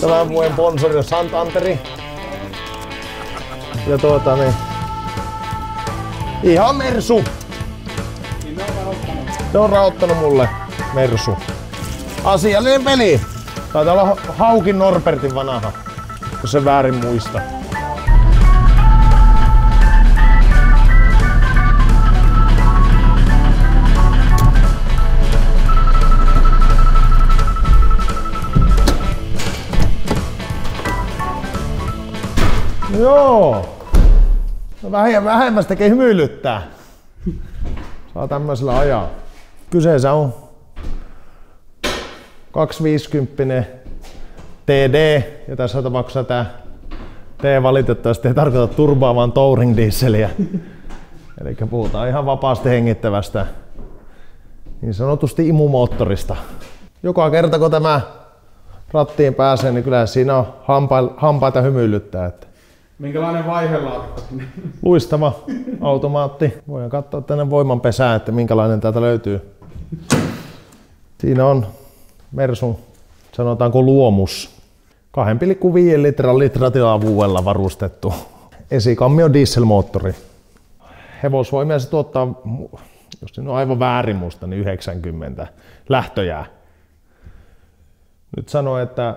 Tämän vuoden sponsori on Santanteri. Ja tuota niin... Ihan Mersu! Ne on rauttanut mulle Mersu. Asiallinen peli! Taitaa olla Haukin Norbertin vanha, jos se väärin muista. No vähemmän, vähemmästä tekee hymyilyttää. Saa tämmöisellä ajaa. Kyseessä on 250 TD ja tässä tapauksessa tämä T valitettavasti ei tarkoita turbaa, vaan touring dieseliä. Eli puhutaan ihan vapaasti hengittävästä niin sanotusti imumoottorista. Joka kerta kun tämä rattiin pääsee, niin kyllä siinä on hampa, hampaita hymyilyttää. Että Minkälainen vaihelaatikko sinne? Luistava automaatti. Voidaan katsoa tänne voimanpesään, että minkälainen täältä löytyy. Siinä on Mersun, sanotaanko luomus. 2,5 litran litratilavuudella varustettu esikammio dieselmoottori. Hevosvoimia se tuottaa, jos on aivan väärin musta, niin 90 lähtöjää. Nyt sanoo, että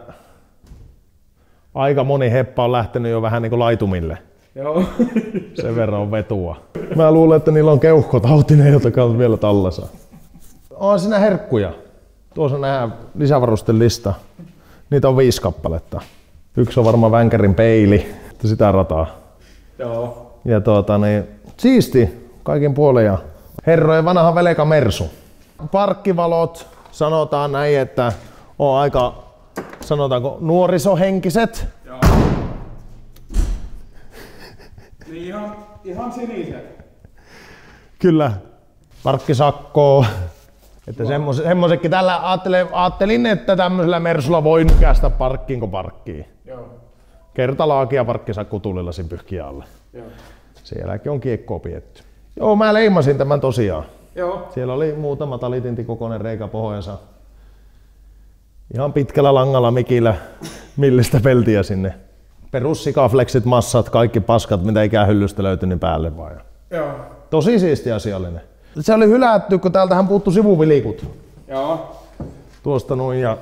aika moni heppa on lähtenyt jo vähän niin kuin laitumille. Joo. Sen verran on vetua. Mä luulen, että niillä on keuhkotautinen, jota on vielä tallessa. On siinä herkkuja. Tuossa nähdään lisävarustelista. Niitä on viisi kappaletta. Yksi on varmaan Vänkärin peili, että sitä rataa. Joo. Ja tuota, niin, siisti kaikin puolin. Ja herrojen vanha veleka Mersu. Parkkivalot, sanotaan näin, että on aika, sanotaanko, nuorisohenkiset. Joo. Niin ihan, ihan siniset. Kyllä. Parkkisakkoa. Että semmos, semmoisetkin tällä ajattelin, ajattelin, että tämmöisellä Mersulla voi nykästä parkkiin kuin parkkiin. Joo. Kertalaakia parkkisakku tulilasin pyyhkiä alle. Joo. Jälkeen on kiekkoa pietty. Joo, mä leimasin tämän tosiaan. Joo. Siellä oli muutama talitinti kokoinen reikä pohjansa. Ihan pitkällä langalla mikillä millistä peltiä sinne. Perussikafleksit, massat, kaikki paskat, mitä ikään hyllystä löytyi, niin päälle vaan. Joo. Tosi siisti asiallinen. Se oli hylätty, kun täältähän puuttu sivuvilikut Joo. tuosta noin ja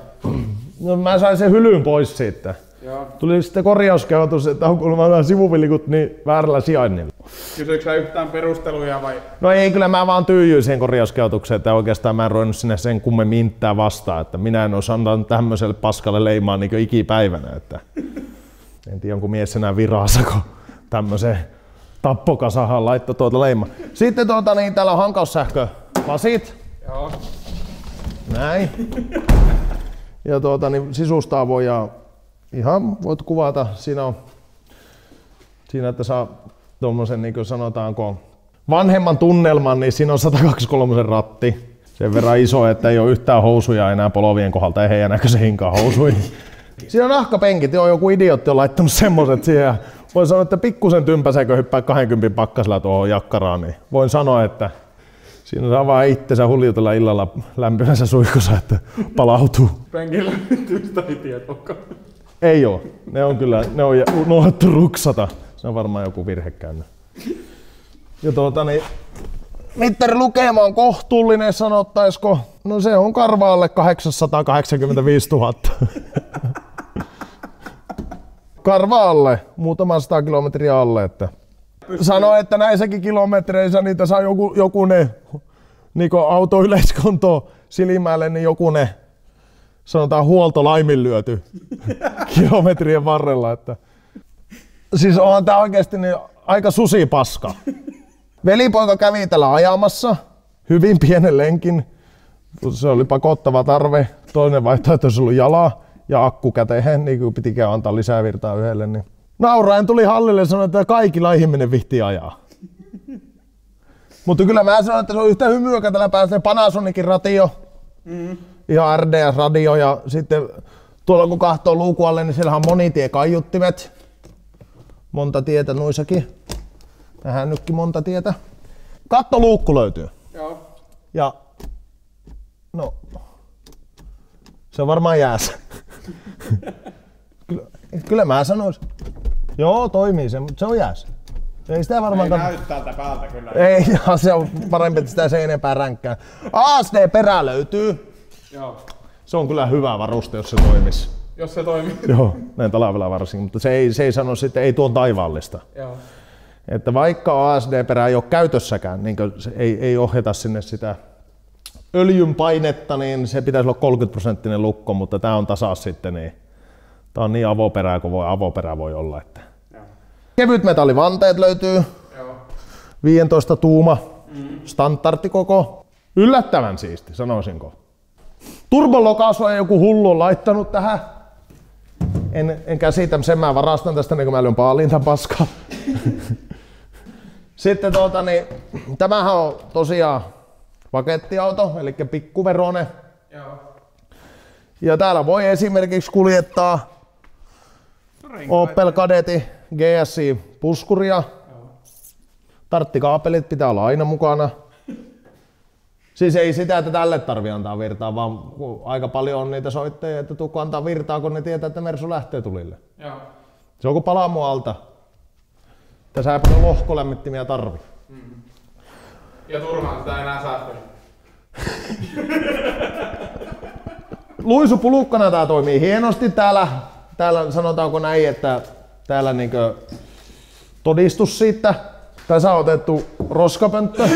no, mä sain sen hylyn pois siitä. Joo. Tuli sitten korjauskehotus, että on kuulemma sivuvilikut niin väärällä sijainnilla. Kysyykö sä yhtään perusteluja vai? No ei, kyllä mä vaan tyijyin siihen korjauskehotukseen, että oikeastaan mä en ruvennut sinne sen kummemmin inttää vastaan, että minä en olisi antanut tämmöiselle paskalle leimaa niin ikipäivänä, että en tiedä onko mies enää virassa, kun tämmöiseen tappokasahan laittoi tuota leima. Sitten tuota niin, täällä on hankaussähkölasit, Joo. näin. Ja tuota niin, sisustaa voi ja ihan voit kuvata, siinä on siinä, että saa tuommoisen niin kuin sanotaanko vanhemman tunnelman, niin siinä on 123 ratti. Sen verran iso, että ei ole yhtään housuja enää polovien kohdalta, ei heidän näköisen hinkaan housuihin. Siinä on nahkapenkit, joo, joku idiotti on laittanut semmoset siihen. Voin sanoa, että pikkusen tympäsekö hyppää 20 pakkasella tuohon jakkaraan, niin voin sanoa, että siinä saa vaan itsensä huljutella illalla lämpimässä suihkussa, että palautuu. Penkillä tystä ei tietoakaan. Ei oo. Ne on kyllä, ne on unohdettu ruksata. Se on varmaan joku virhe käynyt. Ja tuota niin, mittari lukema on kohtuullinen, sanottaisiko. No se on karvaalle 885 000. Karvaalle, muutama sata kilometriä alle. Että. Sano, että näissäkin kilometreissä niitä saa joku, joku ne niin auto yleiskonto silmälle, niin joku ne sanotaan huolto laiminlyöty kilometrien varrella. Että. Siis on tää oikeesti niin aika susipaska. Velipoika kävi tällä ajamassa hyvin pienen lenkin. Se oli pakottava tarve. Toinen vaihtoehto olisi ollut jala ja akku käteen, niin kuin pitikään antaa lisää virtaa yhdelle. Niin. Nauraen tuli hallille ja sanoi, että kaikilla ihminen vihti ajaa. Mutta kyllä mä sanoin, että se on yhtä hymyä, kun täällä pääsee Panasonicin ratio. Mm. Ihan RDS-radio ja sitten tuolla kun kahtoo luukun alle, niin siellä on monitiekaiuttimet. Monta tietä noissakin. Tähän nytkin monta tietä. Kattoluukku löytyy. Joo. Ja no, se on varmaan jäässä. kyllä, kyllä mä sanoisin. Joo, toimii se, mutta se on jäässä. Ei sitä varmaan Ei näy täältä päältä kyllä. Ei, ja se on parempi, että sitä se enempää ränkkää. ASD-perä löytyy. Joo. Se on kyllä hyvä varuste, jos se toimisi. Jos se toimii. Joo, näin talvella varsinkin, mutta se ei, se ei sano sitten, ei tuon taivaallista. Joo. Että vaikka ASD-perä ei ole käytössäkään, niin se ei, ei ohjata sinne sitä öljyn painetta, niin se pitäisi olla 30 prosenttinen lukko, mutta tämä on tasaus sitten, niin tämä on niin avoperää kuin voi, avoperä voi olla. Että. Joo. Kevytmetallivanteet löytyy, Joo. 15 tuuma, standardikoko. Yllättävän siisti, sanoisinko. Turbolokaasu ei joku hullu laittanut tähän. En, en käsitä, sen mä varastan tästä, niin kun mä lyön paaliin tämän paskaa. Sitten tuota, niin, tämähän on tosiaan pakettiauto, eli pikkuverone. Joo. Ja täällä voi esimerkiksi kuljettaa Opel Kadeti GSI puskuria. Tarttikaapelit pitää olla aina mukana. Siis ei sitä, että tälle tarvi antaa virtaa, vaan aika paljon on niitä soittajia, että tukko antaa virtaa, kun ne tietää, että Mersu lähtee tulille. Joo. Se on kuin palamu alta. Tässä ei paljon lohkolämmittimiä tarvi. Ja turhaan sitä enää säästellä. Luisupulukkana tää toimii hienosti täällä. Täällä sanotaanko näin, että täällä niinkö todistus siitä. Tässä on otettu roskapönttö.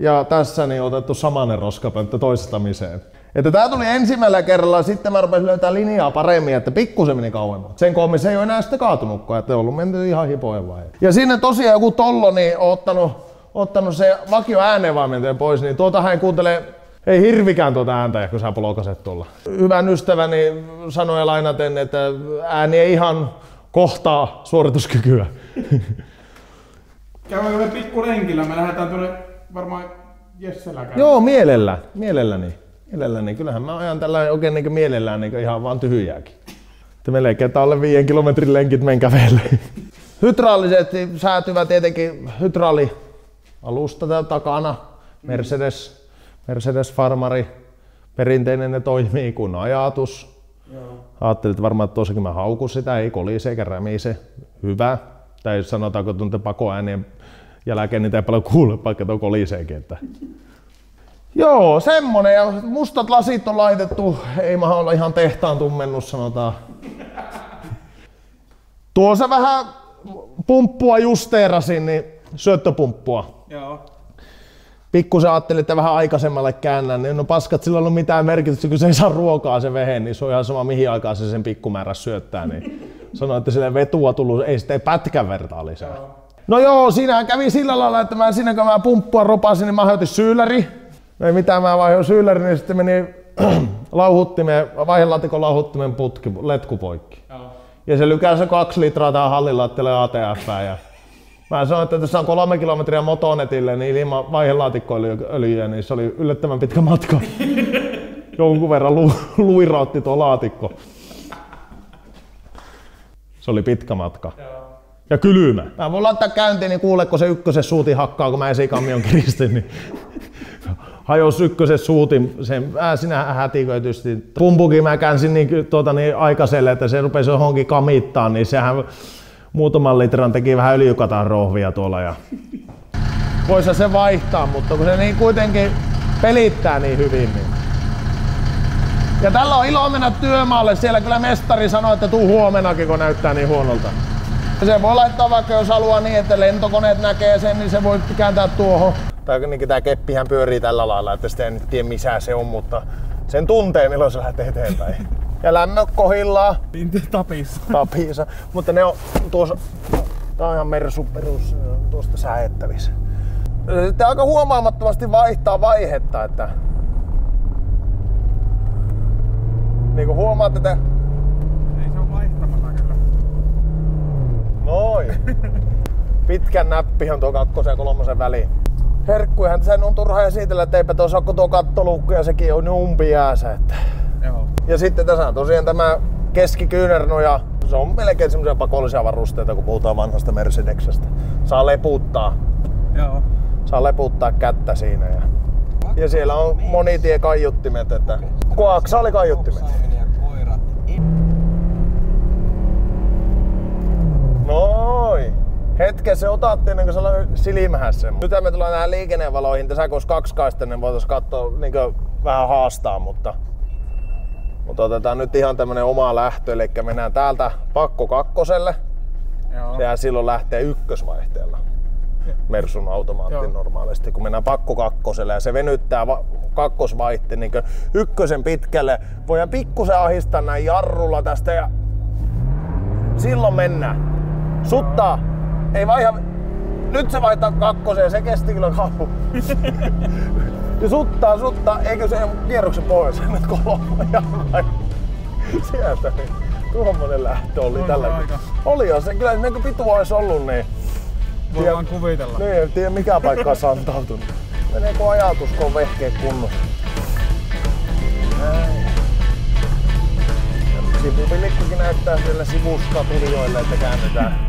Ja tässä niin otettu samanen roskapönttö toistamiseen. Että tää tuli ensimmäisellä kerralla, sitten mä rupesin löytää linjaa paremmin, että pikkusen meni kauemmin. Sen koommin se ei ole enää sitten kaatunutkaan, että on ollut menty ihan hipojen vai. Ja sinne tosiaan joku tollo niin on ottanut, ottanut se vakio äänenvaimenteen pois, niin tuotahan ei kuuntele ei hirvikään tuota ääntä, kun sä polokaset tuolla. Hyvän ystäväni sanoi lainaten, että ääni ei ihan kohtaa suorituskykyä. Käydäänkö me pikku lenkillä? Me lähdetään tuonne varmaan Jesselä käymään. Joo, mielellään, mielelläni. Mielelläni. Kyllähän mä ajan tällä oikein niin mielellään niin ihan vaan tyhjääkin. Että melkein alle viiden kilometrin lenkit men kävelle. Hydraallisesti säätyvä tietenkin hydraalialusta täällä takana. Mercedes, Mercedes Farmari. Perinteinen ne toimii kun ajatus. Joo. Ajattelin, että varmaan tuossakin mä haukun sitä, ei kolise eikä rämise. Hyvä. Tai sanotaanko tunte pakoäänien jälkeen niitä ei paljon kuule, vaikka tuo koliseekin. Että. Joo, semmonen. Ja mustat lasit on laitettu. Ei maha olla ihan tehtaan tummennus, sanotaan. Tuossa vähän pumppua justeerasin, niin syöttöpumppua. Joo. Pikkusen ajattelin, että vähän aikaisemmalle käännän, niin no paskat sillä ei ollut mitään merkitystä, kun se ei saa ruokaa se vehe, niin se on ihan sama mihin aikaan se sen pikkumäärä syöttää, niin sanoi, että sille vetua tullut, ei sitten pätkän vertaa lisää. No joo, siinähän kävi sillä lailla, että mä siinä kun mä pumppua ropasin, niin mä aiheutin syylläri. No ei mitään, mä vaihoin syylläri, niin sitten meni lauhuttimeen, vaihelaatikon lauhuttimen putki, letku poikki. Joo. Ja se lykäsi se kaksi litraa tähän hallilattialle ATF. Ja mä sanoin, että tässä on kolme kilometriä motonetille, niin ilman vaihelaatikkoöljyä, niin se oli yllättävän pitkä matka. Jonkun verran lu, luirautti tuo laatikko. Se oli pitkä matka. Joo. Ja kylmä. Mä voin laittaa käyntiin, niin kuule, kun se ykkösen suuti hakkaa, kun mä esikammion kiristin, niin hajos ykkösen suutin, sen, äh, sinä hätiköitysti. Pumpukin mä käänsin niin, tuota, niin aikaiselle, että se rupesi johonkin kamittaa, niin sehän muutaman litran teki vähän öljykatan rohvia tuolla. Ja... Voisi se vaihtaa, mutta kun se niin kuitenkin pelittää niin hyvin, niin ja tällä on ilo mennä työmaalle. Siellä kyllä mestari sanoi, että tuu huomenakin, kun näyttää niin huonolta. Ja se voi laittaa vaikka jos haluaa niin, että lentokoneet näkee sen, niin se voi kääntää tuohon. Tai niin tämä keppihän pyörii tällä lailla, että en tiedä missä se on, mutta sen tuntee milloin se lähtee eteenpäin. Ja lämmöt kohillaan, Tapissa. tapiinsa. Mutta ne on tuossa, tää on ihan Mersu perus tuosta sääettävissä. Sitten aika huomaamattomasti vaihtaa vaihetta, että niin kuin huomaat, että Ei se on vaihtamata kyllä. Noin. Pitkän näppi on tuo kakkosen ja kolmosen väliin. Herkkuihan sen on turha esitellä, että eipä tuossa ole tuo kattolukku ja sekin on umpi jäässä. Että. Joo. Ja sitten tässä on tosiaan tämä keskikyynärnoja. Se on melkein semmoisia pakollisia varusteita, kun puhutaan vanhasta Mercedeksestä. Saa leputtaa, Joo. saa leputtaa kättä siinä. Ja, ja siellä on monitie kaiuttimet, että koaksa oli kaiuttimet. Hetken se otatte ennen kuin se oli silmähässä. Nyt me tullaan tähän liikennevaloihin. Tässä kun kaksikaistainen voitaisiin katsoa niin vähän haastaa, mutta mutta otetaan nyt ihan tämmönen oma lähtö, eli mennään täältä pakko kakkoselle. Joo. Ja silloin lähtee ykkösvaihteella. Mersun automaatti Joo. normaalisti, kun mennään pakko kakkoselle ja se venyttää va- kakkosvaihteen niin ykkösen pitkälle. Voidaan pikkusen ahistaa näin jarrulla tästä ja silloin mennään. Suttaa! Ei vaiha... Nyt se vaihtaa kakkoseen, se kesti kyllä kauan. ja suttaa, suttaa, eikö se kierroksen pois? Nyt kolme ja Sieltä niin. Tuommoinen lähtö oli tällä. Oli jo se, kyllä niin kuin pitu olisi ollut, niin voi vaan kuvitella. Niin, en tiedä mikä paikka on santautunut. Meneekö ajatus, kun on vehkeet kunnossa? Näin. Näyttää siellä sivuskatulijoille, että käännetään